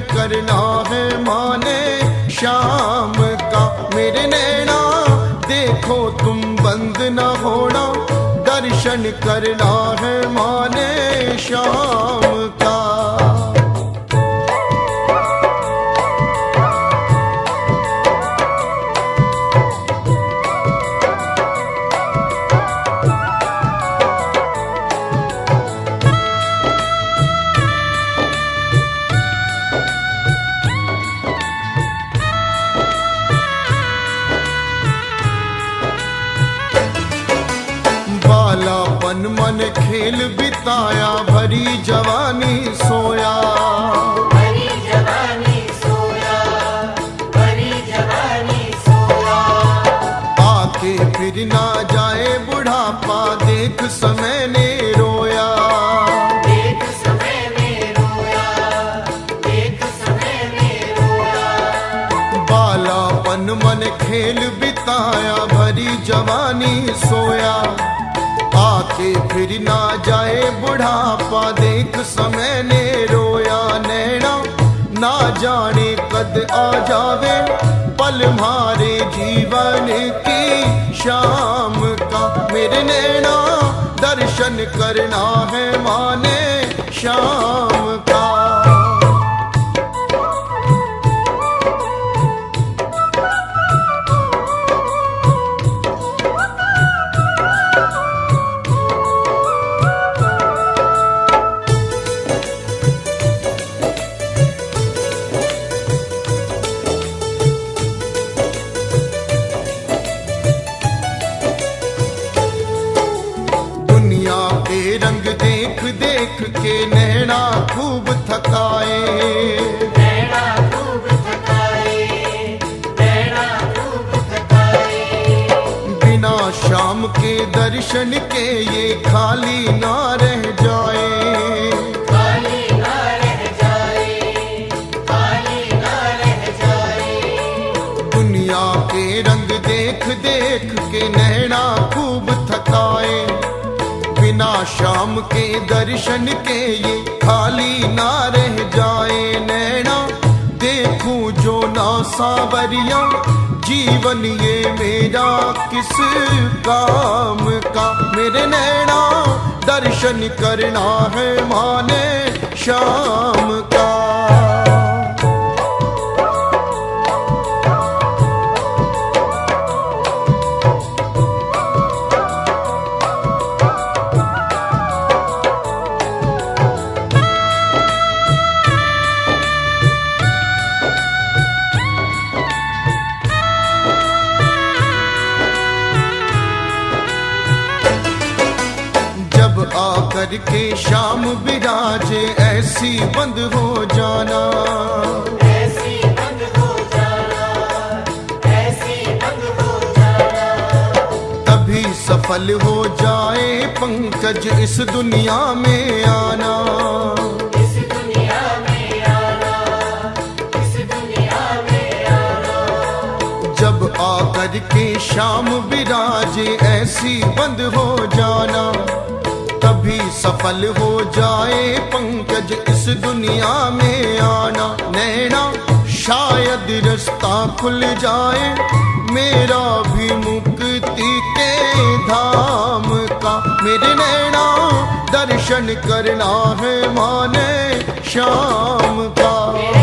करना है माने शाम का मेरे नैना। देखो तुम बंद न होना, दर्शन करना है माने शाम। मन खेल बिताया भरी जवानी सोया। भरी जवानी सोया भरी जवानी सोया। आके फिर ना जाए बुढ़ापा देख समय ने रोया। देख समय में रोया देख समय में रोया। बालापन मन खेल बिताया भरी जवानी सोया। आके फिर ना जाए बुढ़ापा। देख समय ने रोया नैना। ना जाने कद आ जावे पल मारे जीवन की शाम का। मेरे नैना, दर्शन करना है माने शाम का। नैना खूब थकाए। नैना खूब थकाए नैना खूब थकाए। बिना शाम के दर्शन के ये खाली ना रह जाए। खाली ना रह जाए खाली ना रह जाए। दुनिया के रंग देख देख के नैना खूब थकाए। बिना शाम के दर्शन के ये खाली ना रह जाए नैना। देखूँ जो ना सावरिया, जीवन ये मेरा किस काम का? मेरे नैना, दर्शन करना है माने शाम का। के शाम विराजे ऐसी बंद हो जाना। ऐसी बंद हो जाना ऐसी बंद हो जाना। तभी सफल हो जाए पंकज इस दुनिया में आना। इस दुनिया में आना इस दुनिया में आना। जब आकर के शाम विराजे ऐसी बंद हो जाना। तभी सफल हो जाए पंकज, इस दुनिया में आना नैना, शायद रास्ता खुल जाए। मेरा भी मुक्ति के धाम का, मेरे नैना, दर्शन करना है माने शाम का।